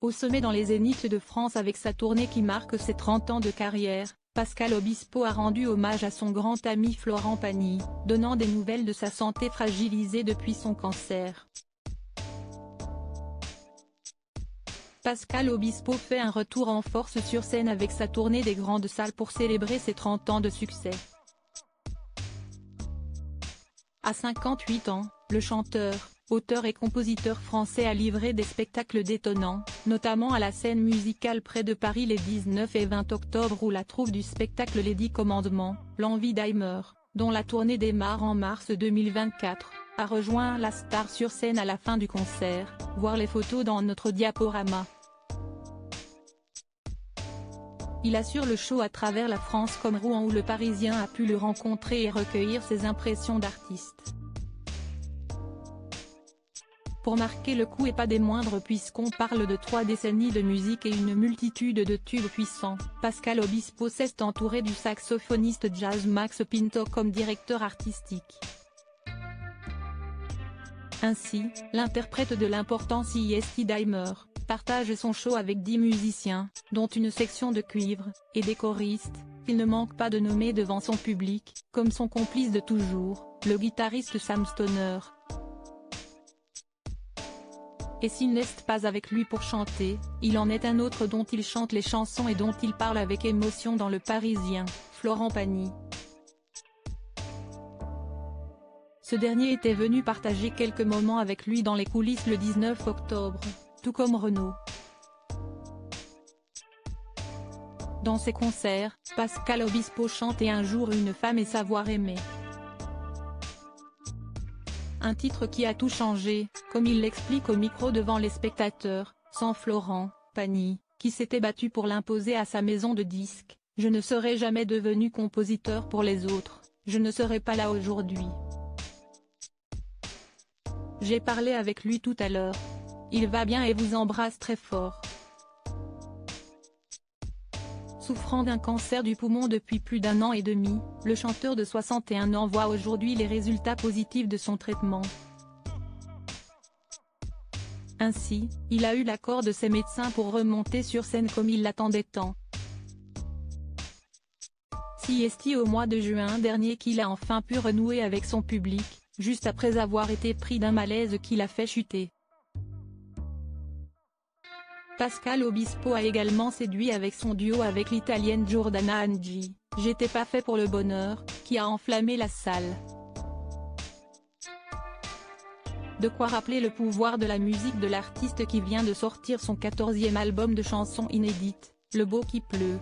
Au sommet dans les Zéniths de France avec sa tournée qui marque ses 30 ans de carrière, Pascal Obispo a rendu hommage à son grand ami Florent Pagny, donnant des nouvelles de sa santé fragilisée depuis son cancer. Pascal Obispo fait un retour en force sur scène avec sa tournée des grandes salles pour célébrer ses 30 ans de succès. À 58 ans, le chanteur, auteur et compositeur français a livré des spectacles détonnants, notamment à la scène musicale près de Paris les 19 et 20 octobre où la trouve du spectacle Les Dix Commandements, l'envie d'Aimer, dont la tournée démarre en mars 2024, a rejoint la star sur scène à la fin du concert, voir les photos dans notre diaporama. Il assure le show à travers la France comme Rouen où le Parisien a pu le rencontrer et recueillir ses impressions d'artiste. Pour marquer le coup et pas des moindres puisqu'on parle de trois décennies de musique et une multitude de tubes puissants, Pascal Obispo s'est entouré du saxophoniste jazz Max Pinto comme directeur artistique. Ainsi, l'interprète de l'important C.S.T. Dimer, partage son show avec dix musiciens, dont une section de cuivre, et des choristes, qu'il ne manque pas de nommer devant son public, comme son complice de toujours, le guitariste Sam Stoner, et s'il n'est pas avec lui pour chanter, il en est un autre dont il chante les chansons et dont il parle avec émotion dans Le Parisien, Florent Pagny. Ce dernier était venu partager quelques moments avec lui dans les coulisses le 19 octobre, tout comme Renaud. Dans ses concerts, Pascal Obispo chantait un jour une femme et savoir aimer un titre qui a tout changé, comme il l'explique au micro devant les spectateurs, sans Florent, Pagny, qui s'était battu pour l'imposer à sa maison de disques, je ne serais jamais devenu compositeur pour les autres, je ne serais pas là aujourd'hui. J'ai parlé avec lui tout à l'heure. Il va bien et vous embrasse très fort. Souffrant d'un cancer du poumon depuis plus d'un an et demi, le chanteur de 61 ans voit aujourd'hui les résultats positifs de son traitement. Ainsi, il a eu l'accord de ses médecins pour remonter sur scène comme il l'attendait tant. Si est au mois de juin dernier qu'il a enfin pu renouer avec son public, juste après avoir été pris d'un malaise qui l'a fait chuter. Pascal Obispo a également séduit avec son duo avec l'italienne Giordana Angi, J'étais pas fait pour le bonheur, qui a enflammé la salle. De quoi rappeler le pouvoir de la musique de l'artiste qui vient de sortir son 14e album de chansons inédites, Le beau qui pleut,